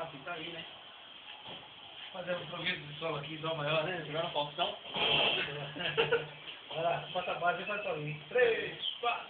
Tá, tá aí, né? Fazendo um progresso de solo aqui, dó maior, né? Jogar no Faustão. Vai lá, bota a base e vai pra mim. 3, 4.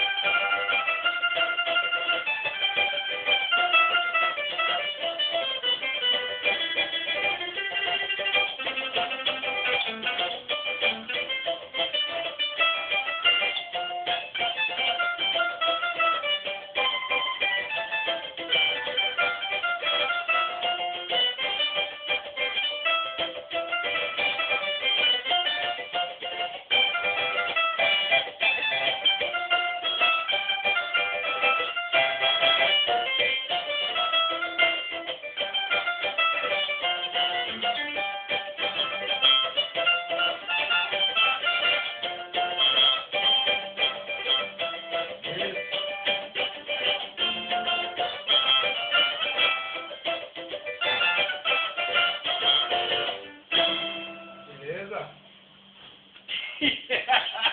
yeah.